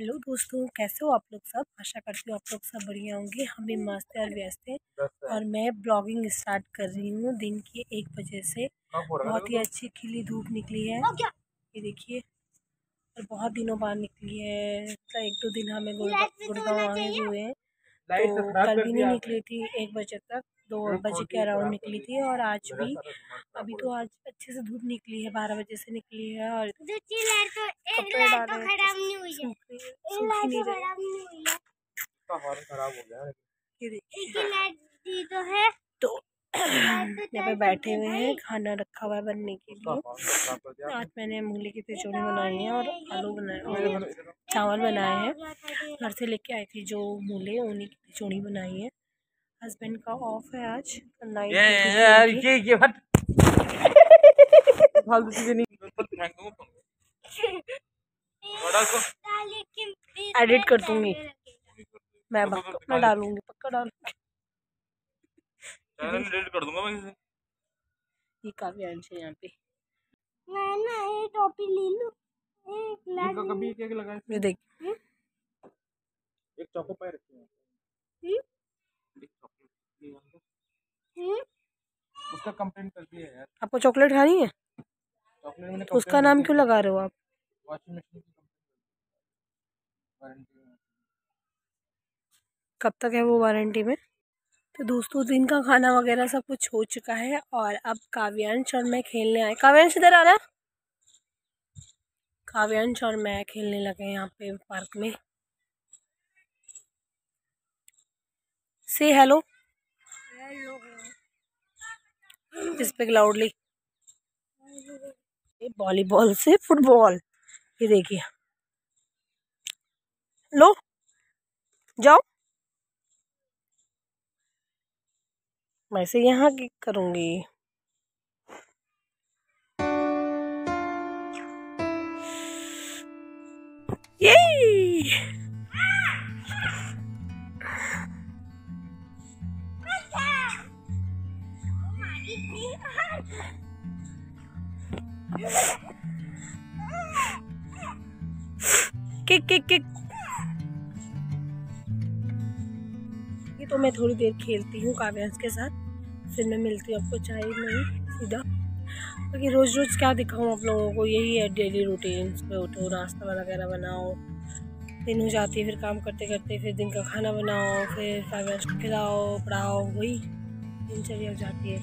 Hello दोस्तों कैसे हो आप लोग सब? आशा करती हूँ आप लोग सब बढ़िया होंगे हम भी मस्त और व्यस्त हैं। और मैं ब्लॉगिंग स्टार्ट कर रही हूँ दिन के एक बजे से। बहुत ही अच्छी खिली धूप निकली है। ये देखिए और बहुत दिनों बाद निकली है। तो एक दो दिन हमें गुड़गांव आए हुए हैं। तो कल भी नहीं निकली थी एक बजे तक। दो बजे के अराउंड निकली थी और आज भी अभी तो आज अच्छे से धूप निकली है बारह बजे से निकली है और कपड़े डाले सूखी तो है। तो यहाँ पे बैठे हुए हैं खाना रखा हुआ है बनने के लिए। आज मैंने मूली की तिचौड़ी बनाई है और आलू बनाए और चावल बनाए हैं। घर से लेके आई थी जो मूली उन्हीं की तिचौड़ी बनाई है। हस्बैंड का ऑफ़ है आज नाइट यार ये ये मत। फालतू चीज़ें नहीं एडिट कर दूँगी। मैं मैं डालूँगी पक्का डालूँगी। चैनल डिलीट कर दूँगा मैं इसे। ये काफ़ी है यहाँ पे। मैं ना ये टॉपी ले लूँ एक लाख कभी केक लगा ये देख? एक चौको पाए रखे हैं हम्म? हम्म? उसका कंप्लेंट कर दिया यार। आपको चॉकलेट खानी है? चॉकलेट मैंने उसका नाम क्यों लगा रहे हो आप? वॉशिंग मशीन की वारंटी कब तक है वो वारंटी में? तो दोस्तों दिन का खाना वगैरह सब कुछ हो चुका है और अब काव्यांश और मैं खेलने आए। काव्यांश इधर आ रहा काव्यांश और मैं खेलने लगे यहाँ पे पार्क में। से हेलो स्पीक लाउडली वॉलीबॉल से फुटबॉल। ये देखिए। लो। जाओ। मैं से यहाँ की करूँगी। ये किक किक ये तो मैं थोड़ी देर खेलती हूँ काव्यांश के साथ। फिर मैं मिलती हूँ आपको, चाय में सीधा। क्योंकि रोज़ रोज़ क्या दिखाऊँ आप लोगों को? यही है डेली रूटीन सुबह उठो, नाश्ता वगैरह बनाओ, दिन हो जाती है फिर काम करते करते, फिर दिन का खाना बनाओ, फिर काव्यांश को खिलाओ, पढ़ाओ, वही दिनचर्या हो जाती है।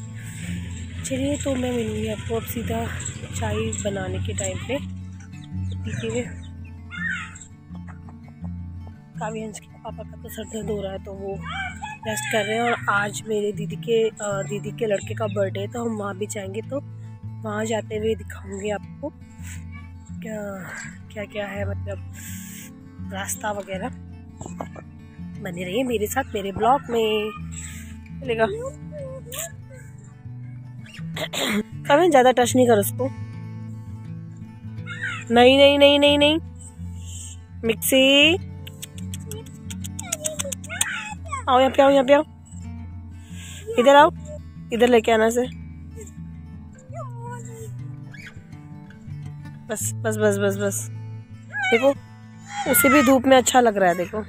चलिए तो मैं मिलूँगी आपको अब सीधा चाय बनाने के टाइम पे। पीते हुए। काव्यांश के पापा का तो सर दर्द हो रहा है तो वो रेस्ट कर रहे हैं और आज मेरे दीदी के दीदी के लड़के का बर्थडे है तो हम वहाँ भी जाएँगे तो वहाँ जाते हुए दिखाऊँगी आपको क्या क्या क्या है मतलब रास्ता वगैरह। बने रहिए मेरे साथ, मेरे ब्लॉग में। चलेगा। कभी ज़्यादा टच नहीं कर उसको। नहीं नहीं नहीं नहीं नहीं। मिक्सी। आओ यहाँ पे आओ, यहाँ पे आओ। इधर आओ, इधर लेके आना से बस बस बस बस बस। देखो, उसे भी धूप में अच्छा लग रहा है, देखो।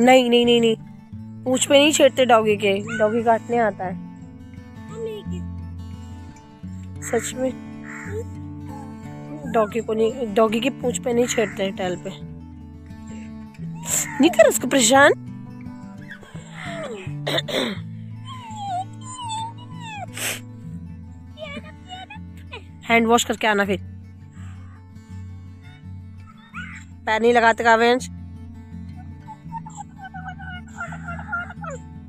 नहीं नहीं नहीं नहीं। पूछ पे नहीं छेड़ते डॉगी के। डॉगी काटने आता है। सच में डॉगी को नहीं, डॉगी की पूछ पे नहीं छेड़ते हैं टैल पे। नहीं कर उसको, परेशान। हैंड वॉश करके आना फिर। पैर नहीं लगाते कावेंश।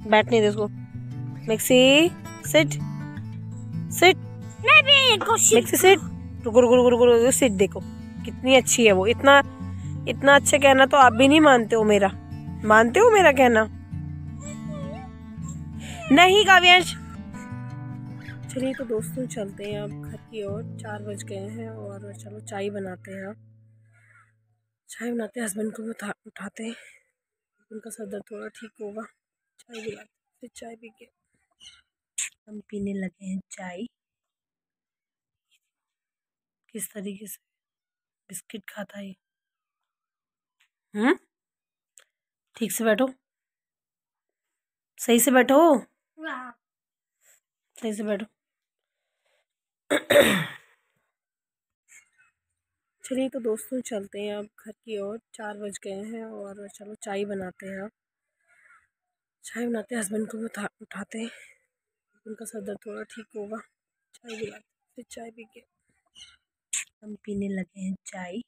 बैठने दे उसको। मिक्सी सिट सिट सिट रुको देखो। कितनी अच्छी है वो। इतना इतना अच्छा कहना तो आप भी नहीं मानते हो मेरा। मानते हो मेरा कहना? नहीं काव्यांश। चलिए तो दोस्तों चलते हैं अब घर की ओर। चार बज गए हैं और चलो चाय बनाते हैं आप चाय बनाते हैं हस्बैंड को भी उठा, उठाते हैं। उनका सर दर्द थोड़ा ठीक होगा। चाय पिलाते फिर चाय पी के हम पीने लगे हैं चाय। किस तरीके से बिस्किट खाता है हम्म? ठीक से बैठो। सही से बैठो? सही से बैठो। चलिए तो दोस्तों चलते हैं अब घर की ओर। चार बज गए हैं और चलो चाय बनाते हैं अब। चाय बनाते हैं हस्बैंड को भी उठा उठाते हैं। उनका सर दर्द थोड़ा ठीक होगा। चाय बनाते फिर चाय पी के हम पीने लगे हैं चाय।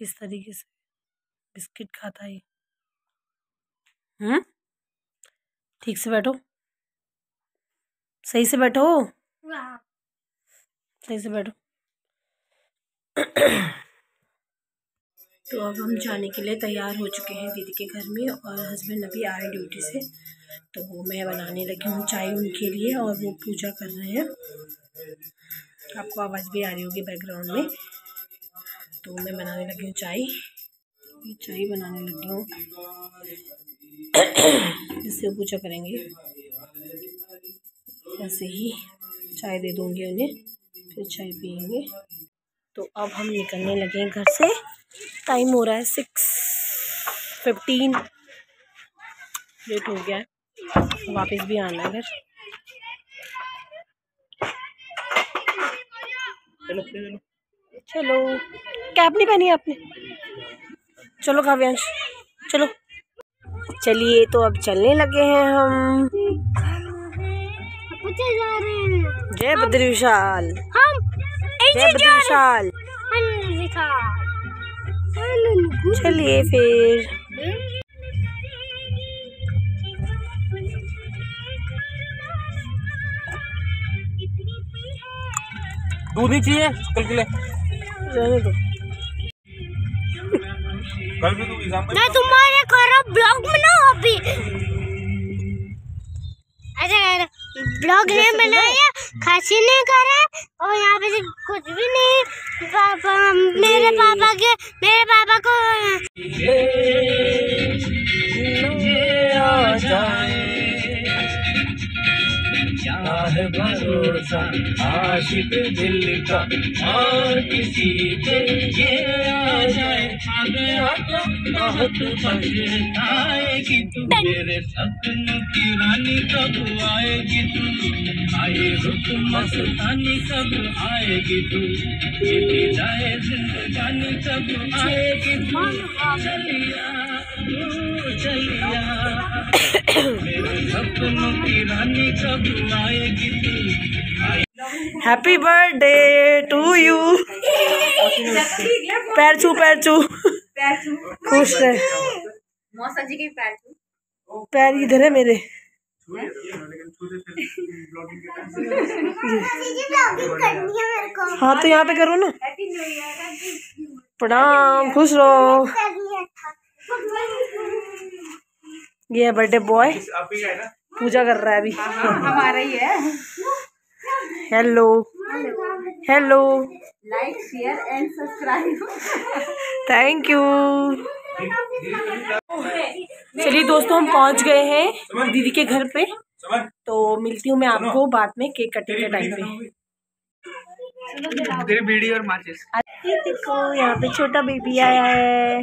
किस तरीके से? बिस्किट खाता है हम्म ठीक से बैठो। सही से बैठो। सही से बैठो। तो अब हम जाने के लिए तैयार हो चुके हैं दीदी के घर में और हस्बैंड अभी आए ड्यूटी से। तो मैं बनाने लगी हूँ चाय उनके लिए और वो पूजा कर रहे हैं। आपको आवाज़ भी आ रही होगी बैकग्राउंड में। तो मैं बनाने लगी हूँ चाय। चाय बनाने लगी हूँ। जिससे पूछा करेंगे। ऐसे ही चाय दे दूँगी उन्हें, फिर चाय पियेंगे। तो अब हम निकलने लगे हैं घर से। टाइम हो रहा है सिक्स फिफ्टीन लेट हो गया। है वापस भी आना है घर। चलो। चलो चलो कैप नहीं पहनी आपने? चलो काव्यांश चलो। चलिए तो अब चलने लगे हैं हम। जय बद्री विशाल जय बद्री विशाल चलिए फिर। दूध नहीं चाहिए? कल के लिए। कल भी तू एग्ज़ाम मैं तुम्हारे खराब ब्लॉग बनाओ अभी। अच्छा ब्लॉग नहीं बनाया खांसी नहीं करा और यहाँ पे कुछ भी नहीं। पापा मेरे पापा के मेरे पापा को भरोसा आशिक दिल का और किसी पे ये आ जाए। आ गया तो बहुत पछताएगी तू मेरे सपनों की रानी कब आएगी तू? आए रुक मस्तानी कब आएगी तू? चली जाए जिंदगानी कब आएगी तू? चलिया चलिया। मेरे सपनों की रानी कब आएगी तू? हैप्पी बर्थडे टू यू पैर छू। पैर छू। खुश रहे। मौसा जी के पैर छू पैर इधर है मेरे। करनी है मेरे को। हाँ तो यहाँ पे करो ना। हैप्पी प्रणाम खुश रहो। है ये है बर्थडे बॉय पूजा कर रहा है अभी। हमारा ही है। Hello hello like share and subscribe thank you चलिए दोस्तों हम पहुँच गए हैं दीदी के घर पे। तो मिलती हूँ मैं आपको बाद में केक कटिंग के टाइम पे। तेरी बीड़ी और माचिस। देखो यहाँ पे छोटा बेबी आया है।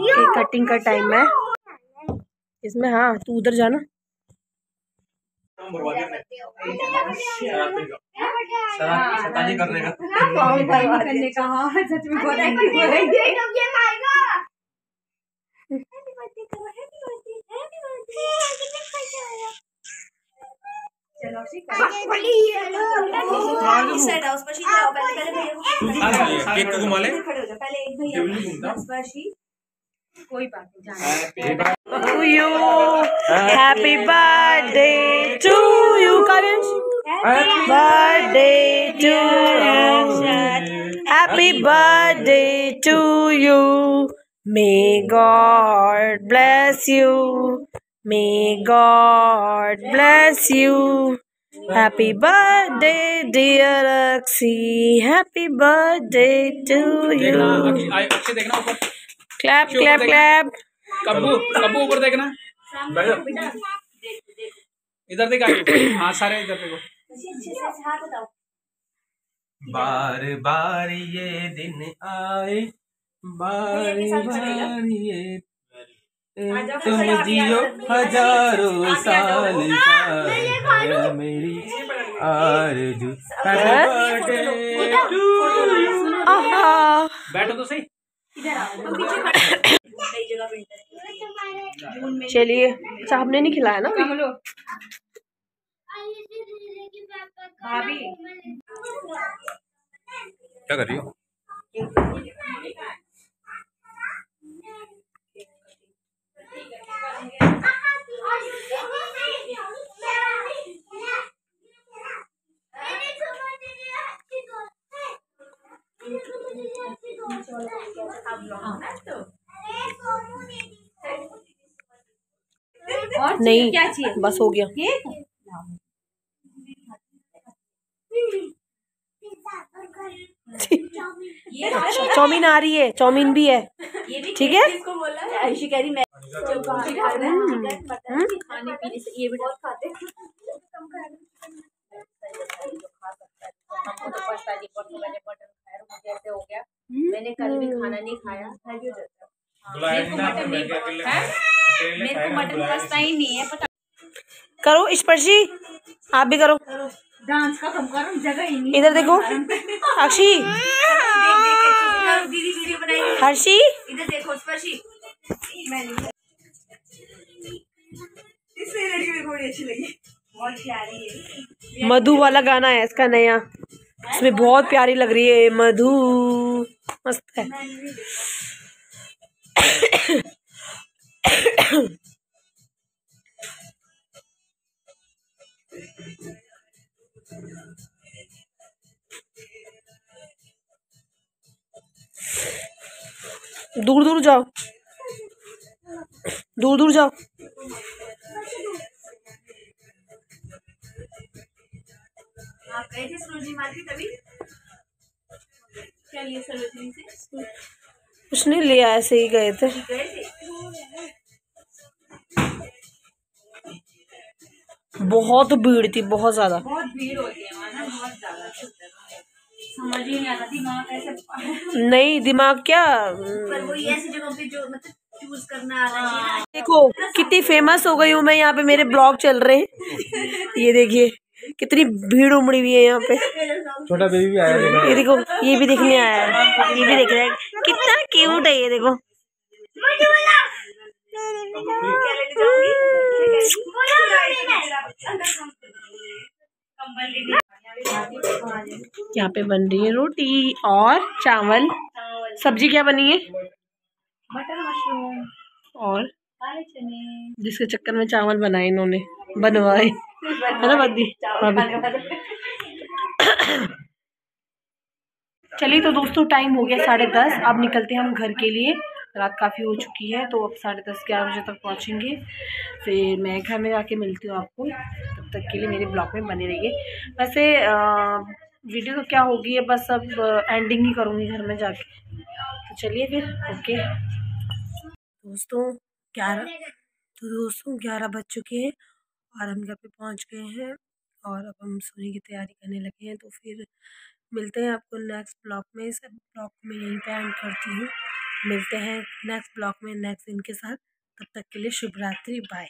केक कटिंग का टाइम है। इसमें हाँ तू उधर जाना। शतानी करने का करने का हाँ सच में बोलेंगे बोलेंगे चलो ठीक इस साइड आओ स्पर्शी जाओ पहले पहले भैया को- केक को घुमा ले खड़े हो जाओ। पहले एक भैया स्पर्शी कोई बात नहीं जाना। To you. Happy birthday Kavish. Birthday to you. Happy birthday to you. May God bless you. May God bless you. Happy birthday, dear Aksi. Happy birthday to you. अच्छे देखना ऊपर Clap, clap, clap. Kabbu Kabbu ऊपर देखना इधर देख हाँ सारे इधर देखो बार बार ये दिन आए बार बार ये तुम जियो हज़ारों साल का मेरी आरज़ू। बैठो तो सही। चलिए अच्छा हमने नहीं खिलाया ना भाभी। क्या कर रही हो? और नहीं क्या चाहिए बस हो गया केक ये चाउमीन आ रही है चाउमीन भी है। ठीक है? है? आयुषी कह रही मैं जो बाहर खा रहा है। चिकन मटन खाने पीने से ये भी बहुत खाते हैं। हमको तो पता है परसों मैंने मटन खाया और मुझे ऐसे हो गया। मैंने कल भी खाना नहीं खाया। हो है। मेरे को मटन नहीं मेरे को मटन पसंद ही नहीं। है पता करो स्पर्शी। आप भी करो। डांस का कम करो जगह ही नहीं इधर देखो अक्षी दीदी वीडियो बनाएगी हर्षी इधर देखो स्पर्शी लड़की मेरे को बड़ी अच्छी लगी बहुत प्यारी है मधु वाला गाना है इसका नया इसमें बहुत प्यारी लग रही है मधु मस्त है दूर दूर जाओ। दूर दूर जाओ। आप गए थे सरोजनी मार्केट अभी क्या लिए सरोजनी से? कुछ नहीं लिया ऐसे ही गए थे। गए थे? बहुत भीड़ थी बहुत ज़्यादा। बहुत भीड़ होती है वहाँ बहुत ज़्यादा समझ ही नहीं आता दिमाग कैसे नहीं दिमाग क्या? पर वही ऐसी जगह पे जो मतलब चूज़ करना आ रहा देखो कितनी फ़ेमस हो गई हूँ मैं यहाँ पे मेरे ब्लॉग चल रहे हैं। ये देखिए कितनी भीड़ उमड़ी हुई है यहाँ पे। छोटा बेबी भी आया देखो ये देखो ये भी देखने आया है। ये भी देख रहा है। कितना क्यूट है ये देखो। यहाँ पे बन रही है रोटी और चावल। सब्ज़ी क्या बनी है? मटर मशरूम। और? चने। जिसके चक्कर में चावल बनाए इन्होंने। बनवाए। है ना बद्दी भाभी चलिए तो दोस्तों टाइम हो गया साढ़े दस। अब निकलते हैं हम घर के लिए। रात काफ़ी हो चुकी है तो अब साढ़े दस, ग्यारह बजे तक पहुँचेंगे। फिर मैं घर में जाके मिलती हूँ आपको, तब तक के लिए मेरे ब्लॉग में बने रहिए। वैसे वीडियो तो क्या होगी है बस अब एंडिंग ही करूँगी घर में जाके। तो चलिए फिर, ओके। दोस्तों, ग्यारह तो दोस्तों, ग्यारह बज चुके हैं और हम घर पे पहुँच गए हैं और अब हम सोने की तैयारी करने लगे हैं। तो फिर मिलते हैं आपको नेक्स्ट ब्लॉग में। इस ब्लॉग में यहीं पे एंड करती हूँ। मिलते हैं नेक्स्ट ब्लॉग में नेक्स्ट दिन के साथ। तब तक के लिए शुभ रात्रि बाय